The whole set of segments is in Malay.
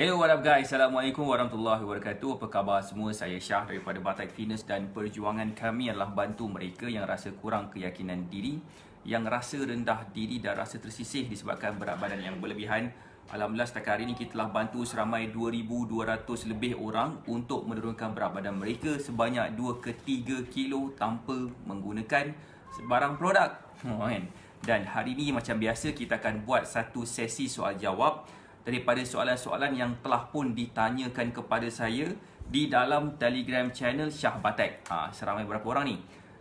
Hello what up guys? Assalamualaikum warahmatullahi wabarakatuh. Apa khabar semua? Saya Syah daripada Batak Fitness Dan perjuangan. Kami adalah bantu mereka Yang rasa kurang keyakinan diri Yang rasa rendah diri dan rasa tersisih Disebabkan berat badan yang berlebihan. Alhamdulillah setakat hari ini kita telah bantu seramai 2,200 lebih orang Untuk menurunkan berat badan mereka Sebanyak 2 ke 3 kilo tanpa menggunakan sebarang produk. Oh, kan? Dan hari ini macam biasa kita akan buat satu sesi soal jawab daripada soalan-soalan yang telah pun ditanyakan kepada saya di dalam Telegram channel Syah Batek. Ha, seramai berapa orang ni?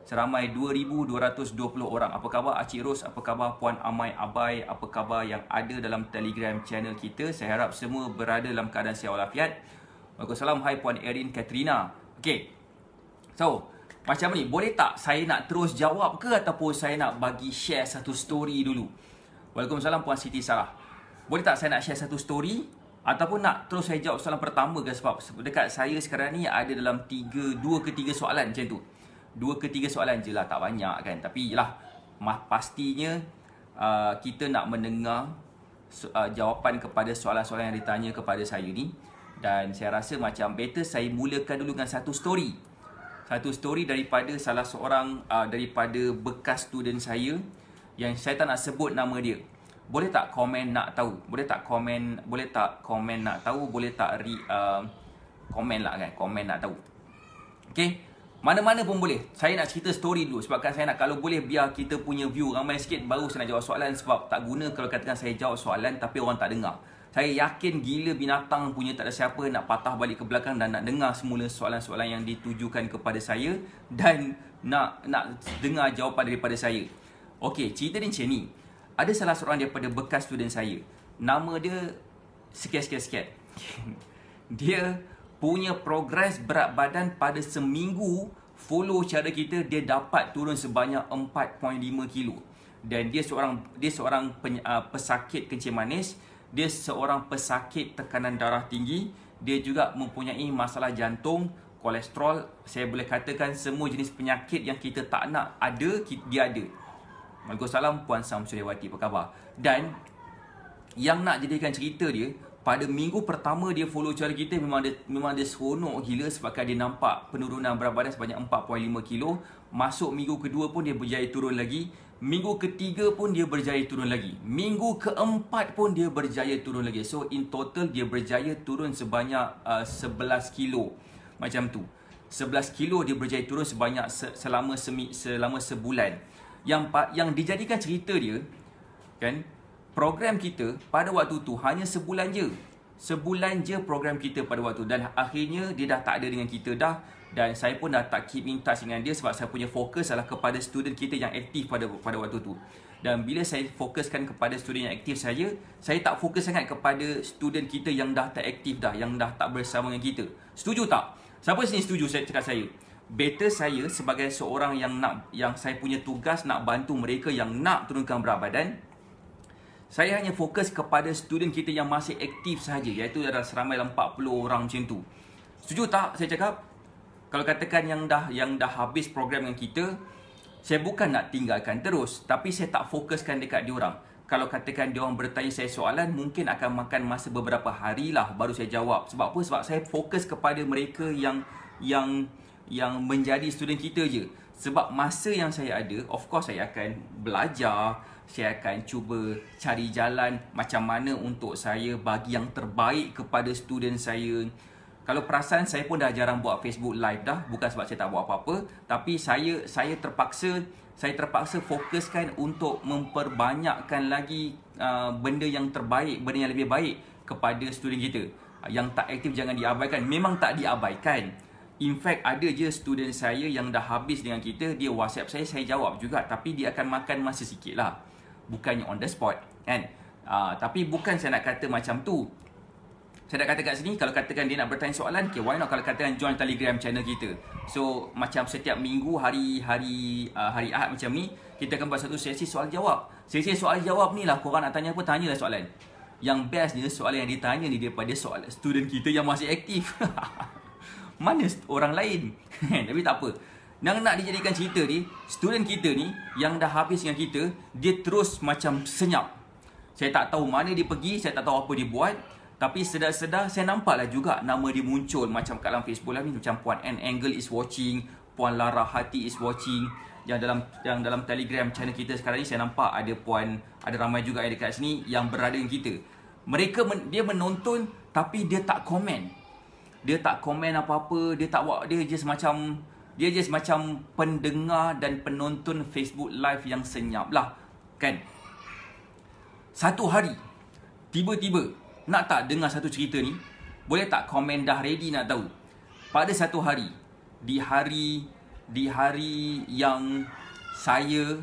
Seramai 2,220 orang. Apa khabar Acik Ros? Apa khabar Puan Amai Abai? Apa khabar yang ada dalam Telegram channel kita? Saya harap semua berada dalam keadaan sihat walafiat. Waalaikumsalam. Hai Puan Erin Katrina. Okay. So, macam ni. Boleh tak saya nak terus jawab ke ataupun saya nak bagi share satu story dulu? Waalaikumsalam Puan Siti Salah. Boleh tak saya nak share satu story? Ataupun nak terus saya jawab soalan pertama ke? Sebab dekat saya sekarang ni ada dalam tiga, dua ke tiga soalan macam tu. Dua ke tiga soalan je lah tak banyak kan. Tapi lah pastinya uh, kita nak mendengar uh, jawapan kepada soalan-soalan yang ditanya kepada saya ni. Dan saya rasa macam better saya mulakan dulu dengan satu story. Satu story daripada salah seorang uh, daripada bekas student saya Yang saya tak nak sebut nama dia boleh tak komen nak tahu? Boleh tak komen boleh tak komen nak tahu? Boleh tak re, uh, komen lah kan? Komen nak tahu. Okey? Mana-mana pun boleh. Saya nak cerita story dulu sebabkan saya nak kalau boleh biar kita punya view ramai sikit baru saya nak jawab soalan sebab tak guna kalau katakan saya jawab soalan tapi orang tak dengar. Saya yakin gila binatang punya tak ada siapa nak patah balik ke belakang dan nak dengar semula soalan-soalan yang ditujukan kepada saya dan nak nak dengar jawapan daripada saya. Okey, cerita ni macam ni ada salah seorang daripada bekas student saya. Nama dia sekian-sekian-sekian. dia punya progres berat badan pada seminggu follow cara kita dia dapat turun sebanyak 4.5 kilo. Dan dia seorang dia seorang pen, uh, pesakit kencing manis, dia seorang pesakit tekanan darah tinggi, dia juga mempunyai masalah jantung, kolesterol, saya boleh katakan semua jenis penyakit yang kita tak nak ada dia ada. Waalaikumsalam Puan Sam apa khabar? Dan yang nak jadikan cerita dia pada minggu pertama dia follow cara kita memang dia memang dia seronok gila sebabkan dia nampak penurunan berat badan sebanyak 4.5 kilo. Masuk minggu kedua pun dia berjaya turun lagi. Minggu ketiga pun dia berjaya turun lagi. Minggu keempat pun dia berjaya turun lagi. So in total dia berjaya turun sebanyak uh, 11 kilo. Macam tu. 11 kilo dia berjaya turun sebanyak selama semi, selama sebulan yang yang dijadikan cerita dia kan program kita pada waktu tu hanya sebulan je. Sebulan je program kita pada waktu dan akhirnya dia dah tak ada dengan kita dah. Dan saya pun dah tak keep in touch dengan dia sebab saya punya fokus adalah kepada student kita yang aktif pada pada waktu tu. Dan bila saya fokuskan kepada student yang aktif saja saya tak fokus sangat kepada student kita yang dah tak aktif dah yang dah tak bersama dengan kita. Setuju tak? Siapa sini setuju saya cakap saya better saya sebagai seorang yang nak yang saya punya tugas nak bantu mereka yang nak turunkan berat badan saya hanya fokus kepada student kita yang masih aktif saja iaitu ada seramai 40 orang macam tu. Setuju tak? Saya cakap kalau katakan yang dah yang dah habis program dengan kita saya bukan nak tinggalkan terus tapi saya tak fokuskan dekat diorang kalau katakan diorang bertanya saya soalan mungkin akan makan masa beberapa hari lah baru saya jawab. Sebab apa? Sebab saya fokus kepada mereka yang yang yang menjadi student kita je. Sebab masa yang saya ada of course saya akan belajar saya akan cuba cari jalan macam mana untuk saya bagi yang terbaik kepada student saya. Kalau perasan saya pun dah jarang buat Facebook live dah bukan sebab saya tak buat apa-apa tapi saya saya terpaksa saya terpaksa fokuskan untuk memperbanyakkan lagi uh, benda yang terbaik benda yang lebih baik kepada student kita. Yang tak aktif jangan diabaikan. Memang tak diabaikan In fact ada je student saya yang dah habis dengan kita Dia whatsapp saya, saya jawab juga Tapi dia akan makan masa sikit lah. Bukannya on the spot kan? Uh, tapi bukan saya nak kata macam tu. Saya nak kata kat sini Kalau katakan dia nak bertanya soalan okay, Why not? Kalau katakan join telegram channel kita. So macam setiap minggu hari hari uh, hari Ahad macam ni Kita akan buat satu sesi soal jawab. Sesi soal jawab ni lah Korang nak tanya apa, tanyalah soalan. Yang bestnya soalan yang ditanya ni Daripada soalan student kita yang masih aktif mana orang lain tapi tak apa yang nak dijadikan cerita ni student kita ni yang dah habis dengan kita dia terus macam senyap saya tak tahu mana dia pergi saya tak tahu apa dia buat Tapi sedar-sedar saya nampaklah juga nama dia muncul macam kat dalam Facebook lah ni macam Puan N Angle is watching, Puan Lara Hati is watching. Yang dalam yang dalam Telegram channel kita sekarang ni saya nampak ada puan ada ramai juga yang dekat sini yang berada dengan kita. Mereka men, dia menonton tapi dia tak komen. Dia tak komen apa-apa, dia tak buat dia just macam dia just macam pendengar dan penonton Facebook live yang senyap lah. Kan? Satu hari tiba-tiba nak tak dengar satu cerita ni? Boleh tak komen dah ready nak tahu? Pada satu hari, di hari di hari yang saya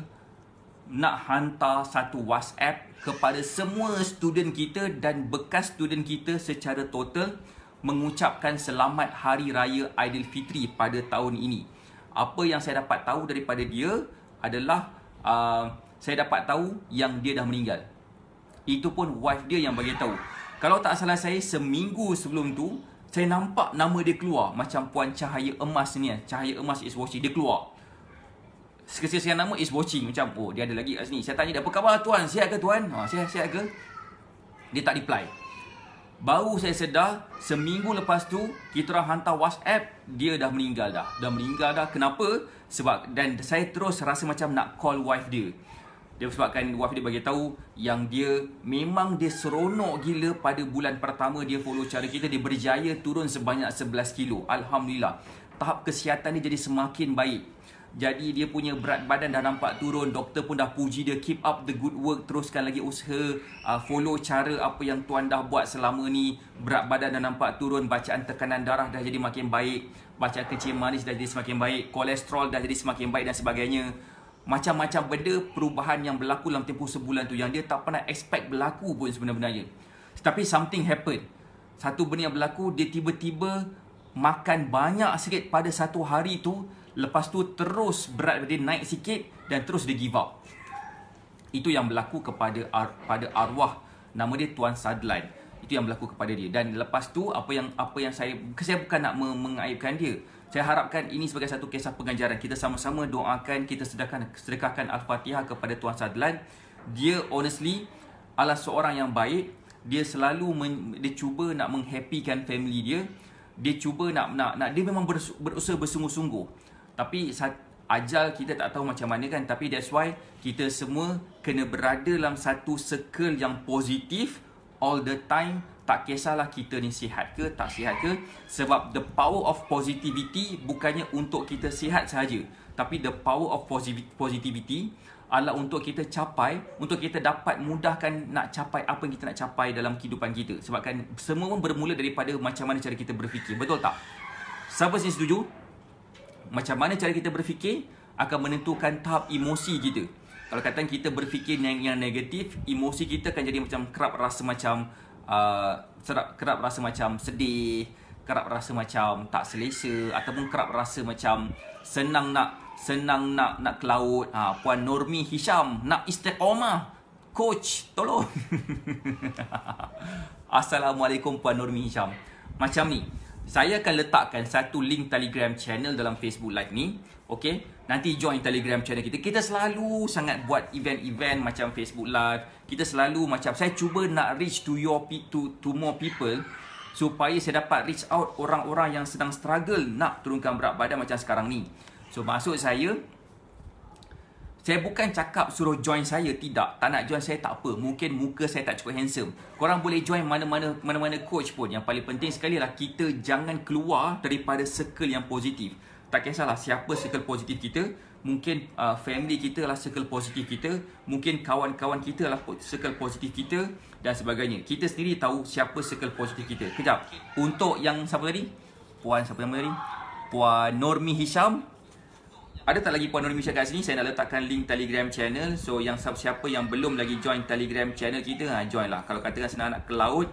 nak hantar satu WhatsApp kepada semua student kita dan bekas student kita secara total mengucapkan selamat hari raya Aidilfitri pada tahun ini. Apa yang saya dapat tahu daripada dia adalah uh, saya dapat tahu yang dia dah meninggal. Itu pun wife dia yang bagi tahu. Kalau tak salah saya seminggu sebelum tu saya nampak nama dia keluar macam puan Cahaya Emas ni kan. Cahaya Emas is watching dia keluar. Sekesian nama is watching macam oh dia ada lagi kat sini. Saya tanya dia apa khabar tuan? Sihat ke tuan? Ha sihat sihat ke? Dia tak reply. Baru saya sedar seminggu lepas tu kita orang hantar WhatsApp dia dah meninggal dah. Dah meninggal dah. Kenapa? Sebab dan saya terus rasa macam nak call wife dia. Dia sebabkan wife dia bagi tahu yang dia memang dia seronok gila pada bulan pertama dia follow cara kita dia berjaya turun sebanyak 11 kilo. Alhamdulillah. Tahap kesihatan dia jadi semakin baik. Jadi dia punya berat badan dah nampak turun. Doktor pun dah puji dia keep up the good work. Teruskan lagi usaha uh, follow cara apa yang tuan dah buat selama ni. Berat badan dah nampak turun. Bacaan tekanan darah dah jadi makin baik. Bacaan kecil manis dah jadi semakin baik. Kolesterol dah jadi semakin baik dan sebagainya macam-macam benda perubahan yang berlaku dalam tempoh sebulan tu yang dia tak pernah expect berlaku pun sebenarnya. Tapi something happen. Satu benda yang berlaku dia tiba-tiba makan banyak sikit pada satu hari tu lepas tu terus berat dia naik sikit dan terus dia give up. Itu yang berlaku kepada ar- pada arwah nama dia Tuan Sadlan. Itu yang berlaku kepada dia dan lepas tu apa yang apa yang saya saya bukan nak mengaibkan dia. Saya harapkan ini sebagai satu kisah pengajaran. Kita sama-sama doakan, kita sedekahkan, sedekahkan Al-Fatihah kepada Tuan Sadlan. Dia honestly adalah seorang yang baik. Dia selalu men, dia cuba nak menghappykan family dia. Dia cuba nak nak nak dia memang berusaha bersungguh-sungguh. Tapi ajal kita tak tahu macam mana kan. Tapi that's why kita semua kena berada dalam satu circle yang positif all the time. Tak kisahlah kita ni sihat ke tak sihat ke. Sebab the power of positivity bukannya untuk kita sihat sahaja. Tapi the power of positivity adalah untuk kita capai untuk kita dapat mudahkan nak capai apa yang kita nak capai dalam kehidupan kita. Sebabkan semua pun bermula daripada macam mana cara kita berfikir. Betul tak? Siapa sini setuju macam mana cara kita berfikir akan menentukan tahap emosi kita kalau katakan kita berfikir yang, yang negatif emosi kita akan jadi macam kerap rasa macam uh, serap, kerap rasa macam sedih, kerap rasa macam tak selesa ataupun kerap rasa macam senang nak senang nak nak ke laut. Ha, Puan Normi Hisham nak istiqamah. Coach, tolong. Assalamualaikum Puan Normi Hisham. Macam ni, saya akan letakkan satu link Telegram channel dalam Facebook Live ni. Okay, nanti join Telegram channel kita. Kita selalu sangat buat event-event macam Facebook Live. Kita selalu macam saya cuba nak reach to your to to more people supaya saya dapat reach out orang-orang yang sedang struggle nak turunkan berat badan macam sekarang ni. So maksud saya saya bukan cakap suruh join saya tidak. Tak nak join saya tak apa. Mungkin muka saya tak cukup handsome. Korang boleh join mana-mana mana-mana coach pun. Yang paling penting sekali lah kita jangan keluar daripada circle yang positif. Tak kisahlah siapa circle positif kita. Mungkin uh, family kita lah circle positif kita. Mungkin kawan-kawan kita lah circle positif kita dan sebagainya. Kita sendiri tahu siapa circle positif kita. Kejap. Untuk yang siapa tadi? Puan siapa nama tadi? Puan Normi Hisham ada tak lagi Puan Nur Misha kat sini? Saya nak letakkan link Telegram channel. So yang siapa yang belum lagi join Telegram channel kita, ha, join lah. Kalau katakan senang nak ke laut,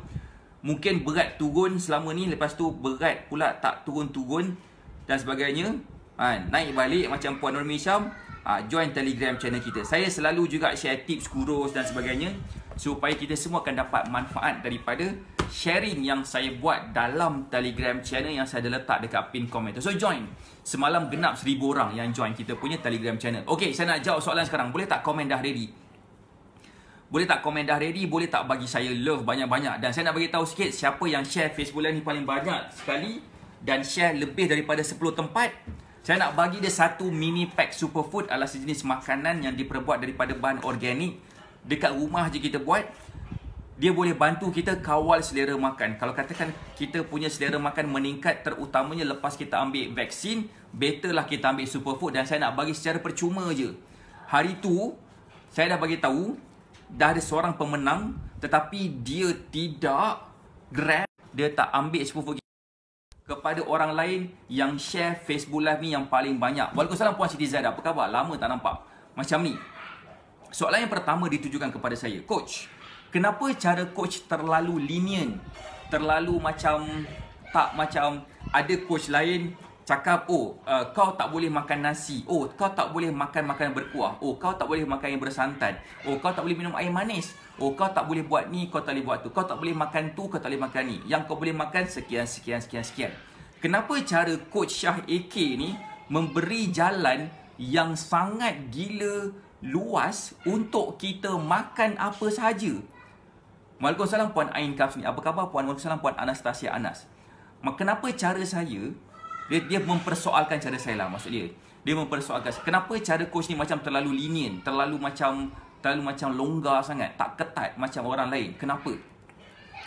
mungkin berat turun selama ni. Lepas tu berat pula tak turun-turun dan sebagainya. Ha, naik balik macam Puan Nur Misha, ha, join Telegram channel kita. Saya selalu juga share tips kurus dan sebagainya. Supaya kita semua akan dapat manfaat daripada sharing yang saya buat dalam Telegram channel yang saya ada letak dekat pin komen tu. So join. Semalam genap seribu orang yang join kita punya Telegram channel. Okay, saya nak jawab soalan sekarang. Boleh tak komen dah ready? Boleh tak komen dah ready? Boleh tak bagi saya love banyak-banyak? Dan saya nak bagi tahu sikit siapa yang share Facebook Live ni paling banyak sekali dan share lebih daripada 10 tempat. Saya nak bagi dia satu mini pack superfood adalah sejenis makanan yang diperbuat daripada bahan organik. Dekat rumah je kita buat. Dia boleh bantu kita kawal selera makan. Kalau katakan kita punya selera makan meningkat terutamanya lepas kita ambil vaksin, betterlah kita ambil superfood dan saya nak bagi secara percuma je. Hari tu saya dah bagi tahu dah ada seorang pemenang tetapi dia tidak grab dia tak ambil superfood kepada orang lain yang share Facebook live ni yang paling banyak. Waalaikumsalam Puan Siti Zaida. Apa khabar? Lama tak nampak. Macam ni. Soalan yang pertama ditujukan kepada saya. Coach, kenapa cara coach terlalu lenient? Terlalu macam tak macam ada coach lain cakap oh uh, kau tak boleh makan nasi. Oh kau tak boleh makan makanan berkuah. Oh kau tak boleh makan yang bersantan. Oh kau tak boleh minum air manis. Oh kau tak boleh buat ni kau tak boleh buat tu. Kau tak boleh makan tu kau tak boleh makan ni. Yang kau boleh makan sekian sekian sekian sekian. Kenapa cara coach Syah AK ni memberi jalan yang sangat gila luas untuk kita makan apa sahaja Waalaikumsalam Puan Ain Kafni apa khabar Puan Waalaikumsalam Puan Anastasia Anas Kenapa cara saya dia dia mempersoalkan cara saya lah maksud dia. Dia mempersoalkan kenapa cara coach ni macam terlalu lenient, terlalu macam terlalu macam longgar sangat, tak ketat macam orang lain. Kenapa?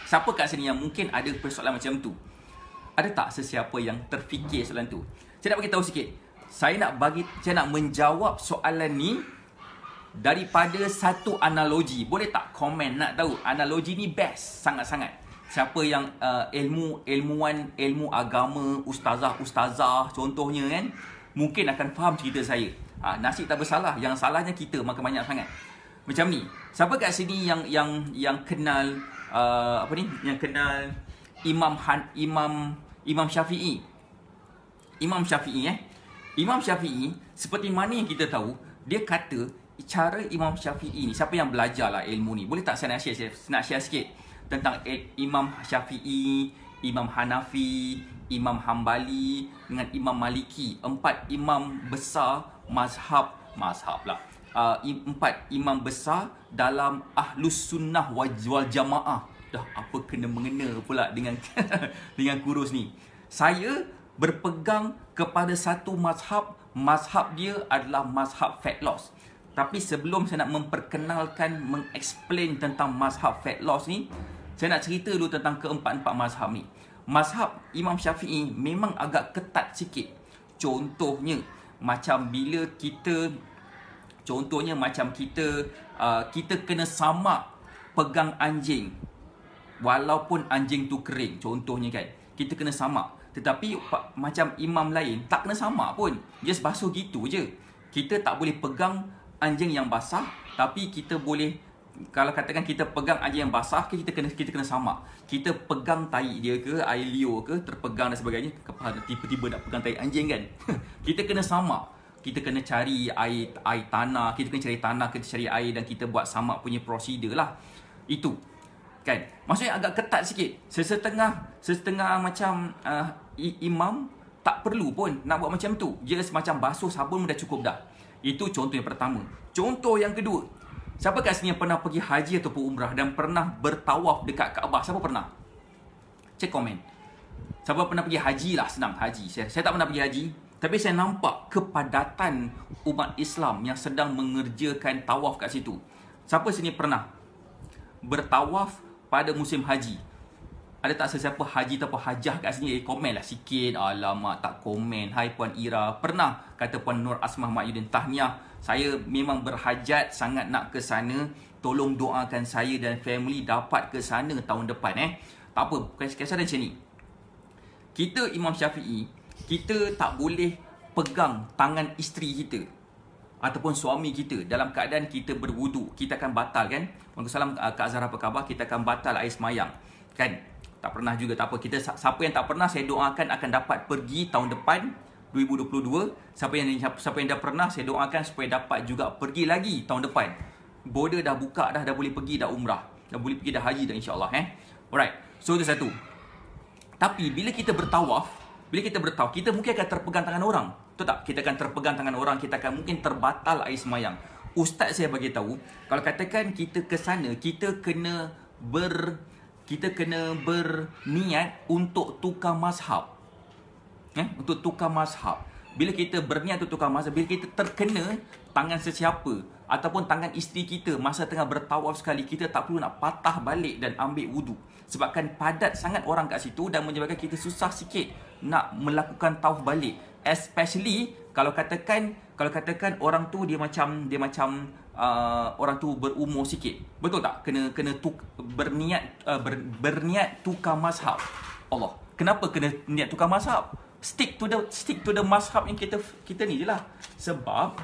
Siapa kat sini yang mungkin ada persoalan macam tu? Ada tak sesiapa yang terfikir soalan tu? Saya nak bagi tahu sikit. Saya nak bagi saya nak menjawab soalan ni daripada satu analogi. Boleh tak komen nak tahu analogi ni best sangat-sangat? Siapa yang uh, ilmu ilmuwan ilmu agama ustazah ustazah contohnya kan mungkin akan faham cerita saya. Ha, nasi tak bersalah. Yang salahnya kita makan banyak sangat. Macam ni. Siapa kat sini yang yang yang kenal uh, apa ni? Yang kenal Imam Han, Imam Imam Syafi'i? Imam Syafi'i eh? Imam Syafi'i seperti mana yang kita tahu dia kata cara Imam Syafi'i ni siapa yang belajar lah ilmu ni boleh tak saya nak share, nak share sikit tentang Imam Syafi'i, Imam Hanafi, Imam Hambali dengan Imam Maliki. Empat imam besar mazhab, mazhab lah. Uh, empat imam besar dalam Ahlus Sunnah wal Jamaah. Dah apa kena mengena pula dengan dengan kurus ni. Saya berpegang kepada satu mazhab, mazhab dia adalah mazhab fat loss. Tapi sebelum saya nak memperkenalkan, mengexplain tentang mazhab fat loss ni, saya nak cerita dulu tentang keempat-empat mazhab ni. Mazhab Imam Syafi'i memang agak ketat sikit. Contohnya, macam bila kita... Contohnya macam kita uh, kita kena samak pegang anjing. Walaupun anjing tu kering contohnya kan. Kita kena samak. Tetapi macam imam lain tak kena samak pun. Just basuh gitu je. Kita tak boleh pegang anjing yang basah tapi kita boleh kalau katakan kita pegang anjing yang basah kita kena kita kena sama kita pegang tai dia ke air liur ke terpegang dan sebagainya tiba-tiba nak pegang tai anjing kan? Kita kena sama kita kena cari air air tanah kita kena cari tanah kita cari air dan kita buat sama punya prosedur lah. Itu. Kan? Maksudnya agak ketat sikit. Sesetengah sesetengah macam uh, imam tak perlu pun nak buat macam tu. Dia semacam basuh sabun dah cukup dah itu contoh yang pertama contoh yang kedua Siapa kat sini yang pernah pergi haji ataupun umrah dan pernah bertawaf dekat Kaabah? Siapa pernah? Cek komen. Siapa pernah pergi haji lah, senang haji. Saya, saya tak pernah pergi haji. Tapi saya nampak kepadatan umat Islam yang sedang mengerjakan tawaf kat situ. Siapa sini pernah bertawaf pada musim haji? Ada tak sesiapa haji atau hajah kat sini? Eh, komen lah sikit. Alamak, tak komen. Hai Puan Ira. Pernah kata Puan Nur Asmah Mak Yudin Tahniah saya memang berhajat sangat nak ke sana tolong doakan saya dan family dapat ke sana tahun depan eh tak apa kisah macam ni kita Imam Syafi'i kita tak boleh pegang tangan isteri kita ataupun suami kita dalam keadaan kita berwudu kita akan batal kan Waalaikumsalam Kak Zahra apa khabar kita akan batal air semayang kan tak pernah juga tak apa. Kita siapa yang tak pernah saya doakan akan dapat pergi tahun depan 2022 siapa yang siapa yang dah pernah saya doakan supaya dapat juga pergi lagi tahun depan. Border dah buka dah dah boleh pergi dah umrah. Dah boleh pergi dah haji dah insyaallah eh. Alright so itu satu. Tapi bila kita bertawaf bila kita bertawaf kita mungkin akan terpegang tangan orang. Betul tak? Kita akan terpegang tangan orang kita akan mungkin terbatal air semayang. Ustaz saya bagi tahu kalau katakan kita ke sana kita kena ber kita kena berniat untuk tukar mazhab. Eh untuk tukar mazhab. Bila kita berniat untuk tukar mazhab bila kita terkena tangan sesiapa ataupun tangan isteri kita masa tengah bertawaf sekali kita tak perlu nak patah balik dan ambil wudu. Sebabkan padat sangat orang kat situ dan menyebabkan kita susah sikit nak melakukan tawaf balik. Especially kalau katakan kalau katakan orang tu dia macam dia macam uh, orang tu berumur sikit. Betul tak? Kena kena tuk, berniat uh, ber, berniat tukar mazhab. Allah. Kenapa kena niat tukar mazhab? Stick to the stick to the mazhab yang kita kita ni je lah. Sebab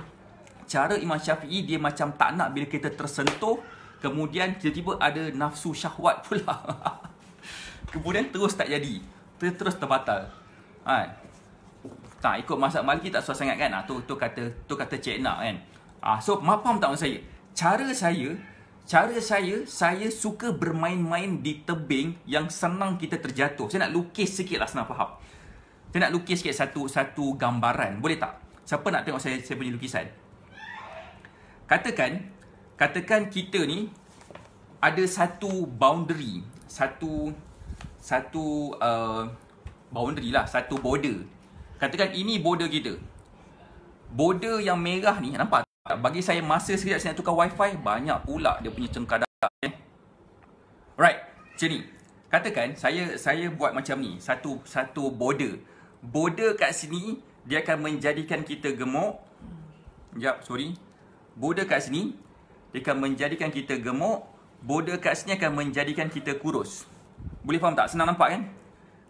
cara Imam Syafi'i dia macam tak nak bila kita tersentuh kemudian tiba-tiba ada nafsu syahwat pula. Kemudian terus tak jadi. Terus, terus terbatal. Ha. tak ikut mazhab maliki tak susah sangat kan? Ha, tu, tu kata tu kata Cik Nak kan ha, so faham tak maksud saya? Cara saya cara saya saya suka bermain-main di tebing yang senang kita terjatuh. Saya nak lukis sikit lah senang faham. Saya nak lukis sikit satu satu gambaran. Boleh tak? Siapa nak tengok saya saya punya lukisan? Katakan katakan kita ni ada satu boundary satu satu uh, boundary lah satu border. Katakan ini border kita. Border yang merah ni nampak bagi saya masa sekejap saya nak tukar wifi banyak pula dia punya cengkadak eh? right macam ni. Katakan saya saya buat macam ni satu satu border. Border kat sini dia akan menjadikan kita gemuk. Sekejap, sorry. Border kat sini dia akan menjadikan kita gemuk. Border kat sini akan menjadikan kita kurus. Boleh faham tak? Senang nampak kan?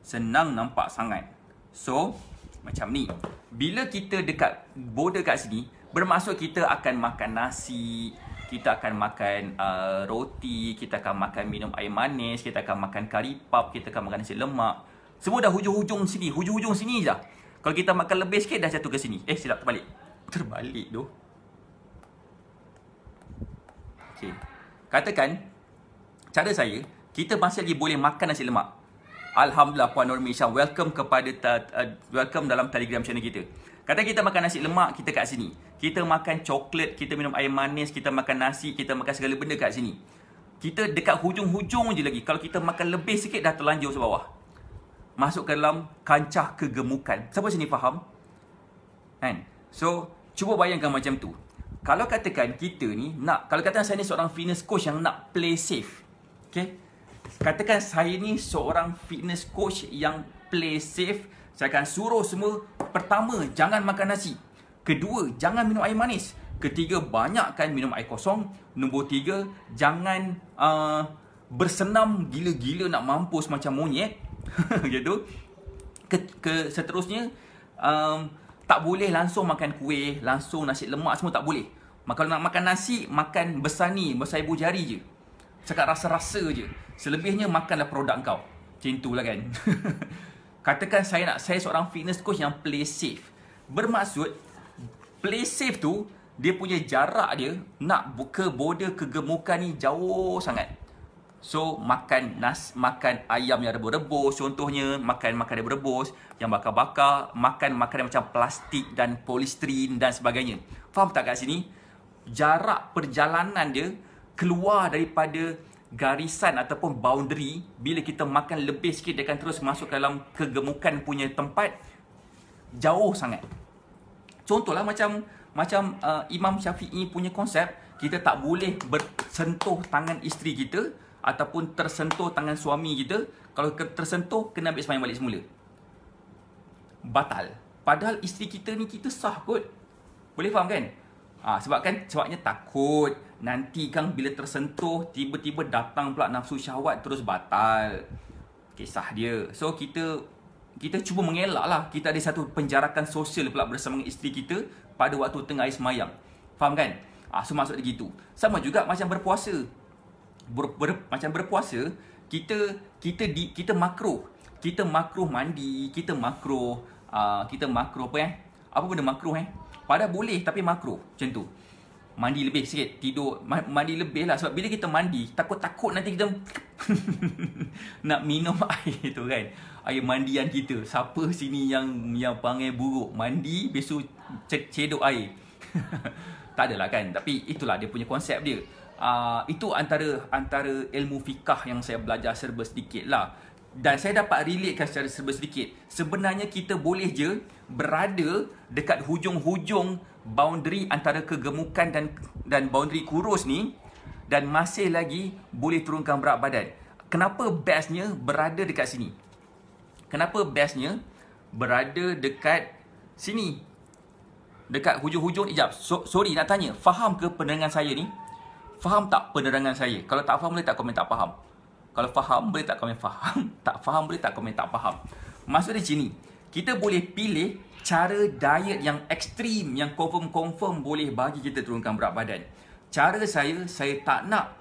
Senang nampak sangat. So macam ni. Bila kita dekat border kat sini bermaksud kita akan makan nasi kita akan makan uh, roti kita akan makan minum air manis kita akan makan kari pap kita akan makan nasi lemak. Semua dah hujung-hujung sini hujung-hujung sini je kalau kita makan lebih sikit dah jatuh ke sini. Eh silap terbalik. Terbalik tu Okay. Katakan, cara saya, kita masih lagi boleh makan nasi lemak. Alhamdulillah Puan Normi Syam, welcome kepada uh, welcome dalam Telegram channel kita. Kata kita makan nasi lemak, kita kat sini. Kita makan coklat, kita minum air manis, kita makan nasi, kita makan segala benda kat sini. Kita dekat hujung-hujung je lagi. Kalau kita makan lebih sikit, dah terlanjur ke bawah. Masuk ke dalam kancah kegemukan. Siapa sini faham? Kan? So, cuba bayangkan macam tu kalau katakan kita ni nak kalau katakan saya ni seorang fitness coach yang nak play safe okey katakan saya ni seorang fitness coach yang play safe. Saya akan suruh semua. Pertama jangan makan nasi. Kedua jangan minum air manis. Ketiga banyakkan minum air kosong. Nombor tiga jangan uh, bersenam gila-gila nak mampus macam monyet. Gitu. Ke, ke seterusnya um, tak boleh langsung makan kuih, langsung nasi lemak semua tak boleh. Kalau nak makan nasi, makan besar ni, besar ibu jari je. Cakap rasa-rasa je. Selebihnya makanlah produk kau. Macam itulah kan. Katakan saya nak saya seorang fitness coach yang play safe. Bermaksud play safe tu dia punya jarak dia nak buka border kegemukan ni jauh sangat. So makan nas makan ayam yang rebus-rebus contohnya makan makan yang rebus yang bakar-bakar makan makanan macam plastik dan polistiren dan sebagainya. Faham tak kat sini? Jarak perjalanan dia keluar daripada garisan ataupun boundary bila kita makan lebih sikit dia akan terus masuk dalam kegemukan punya tempat jauh sangat. Contohlah macam macam uh, Imam Syafi'i punya konsep kita tak boleh bersentuh tangan isteri kita ataupun tersentuh tangan suami kita, kalau tersentuh kena ambil sembahyang balik semula. Batal. Padahal isteri kita ni kita sah kot. Boleh faham kan? Ha, sebab kan sebabnya takut nanti kan bila tersentuh tiba-tiba datang pula nafsu syahwat terus batal. Kisah dia. So kita kita cuba mengelak lah. Kita ada satu penjarakan sosial pula bersama isteri kita pada waktu tengah air semayang. Faham kan? Ha, so maksud dia gitu. Sama juga macam berpuasa ber, ber, macam berpuasa kita kita di kita makruh kita makruh mandi kita makruh uh, kita makruh apa eh apa benda makruh eh padahal boleh tapi makruh macam tu mandi lebih sikit tidur mandi lebih lah sebab bila kita mandi takut-takut nanti kita nak minum air tu kan air mandian kita siapa sini yang yang panggil buruk mandi besok cedok air Tak adalah kan. Tapi itulah dia punya konsep dia. Uh, itu antara antara ilmu fikah yang saya belajar serba sedikit lah. Dan saya dapat relatekan secara serba sedikit. Sebenarnya kita boleh je berada dekat hujung-hujung boundary antara kegemukan dan dan boundary kurus ni dan masih lagi boleh turunkan berat badan. Kenapa bestnya berada dekat sini? Kenapa bestnya berada dekat sini? Dekat hujung-hujung ijab. So, sorry nak tanya, faham ke penerangan saya ni? Faham tak penerangan saya? Kalau tak faham boleh tak komen tak faham? Kalau faham, boleh tak komen faham? Tak faham, boleh tak komen tak faham? Maksud dia sini, kita boleh pilih cara diet yang ekstrim, yang confirm-confirm boleh bagi kita turunkan berat badan. Cara saya, saya tak nak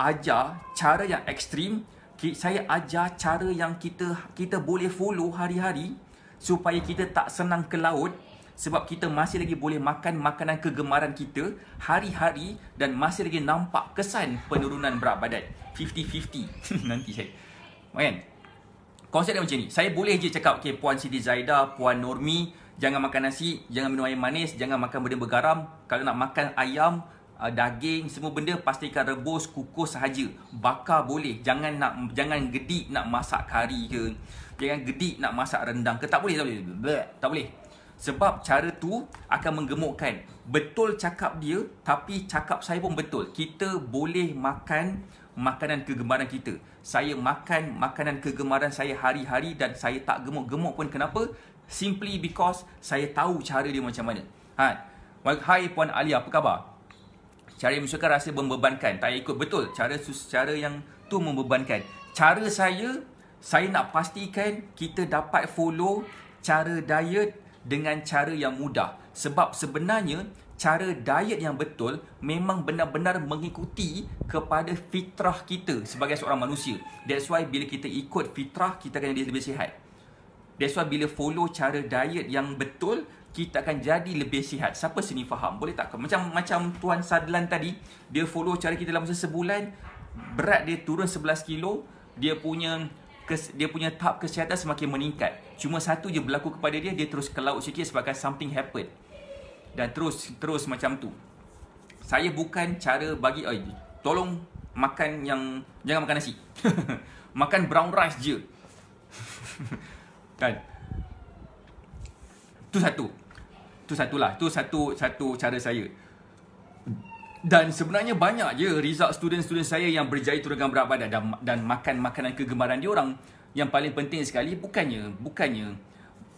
ajar cara yang ekstrim. Saya ajar cara yang kita kita boleh follow hari-hari supaya kita tak senang ke laut. Sebab kita masih lagi boleh makan makanan kegemaran kita hari-hari dan masih lagi nampak kesan penurunan berat badan. 50-50 nanti saya. Kan konsep dia macam ni. Saya boleh je cakap okay, Puan Siti Zaida Puan Normi jangan makan nasi jangan minum air manis jangan makan benda bergaram. Kalau nak makan ayam uh, daging semua benda pastikan rebus kukus sahaja. Bakar boleh. Jangan nak jangan gedik nak masak kari ke. Jangan gedik nak masak rendang ke. Tak boleh tak boleh. Tak boleh. Sebab cara tu akan menggemukkan. Betul cakap dia tapi cakap saya pun betul. Kita boleh makan makanan kegemaran kita. Saya makan makanan kegemaran saya hari-hari dan saya tak gemuk-gemuk pun kenapa? Simply because saya tahu cara dia macam mana. Ha. Hai Puan Ali, apa khabar? Cara yang misalkan rasa membebankan. Tak ikut betul. Cara cara yang tu membebankan. Cara saya, saya nak pastikan kita dapat follow cara diet dengan cara yang mudah. Sebab sebenarnya cara diet yang betul memang benar-benar mengikuti kepada fitrah kita sebagai seorang manusia. That's why bila kita ikut fitrah kita akan jadi lebih sihat. That's why bila follow cara diet yang betul kita akan jadi lebih sihat. Siapa sini faham? Boleh tak? Macam macam tuan Sadlan tadi dia follow cara kita dalam masa sebulan berat dia turun 11 kilo dia punya dia punya tahap kesihatan semakin meningkat. Cuma satu je berlaku kepada dia, dia terus ke laut sikit sebabkan something happen. Dan terus terus macam tu. Saya bukan cara bagi, oh, tolong makan yang, jangan makan nasi. makan brown rice je. kan? Tu satu. Tu satulah. Tu satu satu cara saya. Dan sebenarnya banyak je result student-student saya yang berjaya turunkan berat badan dan, dan makan makanan kegemaran dia orang. Yang paling penting sekali bukannya bukannya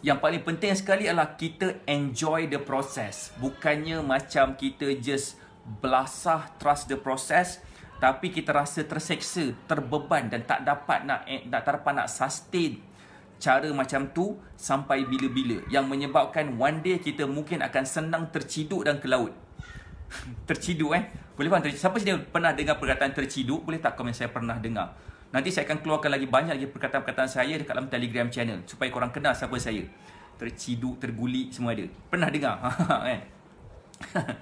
yang paling penting sekali adalah kita enjoy the process. Bukannya macam kita just belasah trust the process tapi kita rasa terseksa, terbeban dan tak dapat nak eh, tak dapat nak sustain cara macam tu sampai bila-bila yang menyebabkan one day kita mungkin akan senang terciduk dan ke laut. terciduk eh. Boleh faham? Siapa sini pernah dengar perkataan terciduk? Boleh tak komen saya pernah dengar? Nanti saya akan keluarkan lagi banyak lagi perkataan-perkataan saya dekat dalam Telegram channel supaya korang kenal siapa saya. Terciduk, tergulik semua ada. Pernah dengar? eh.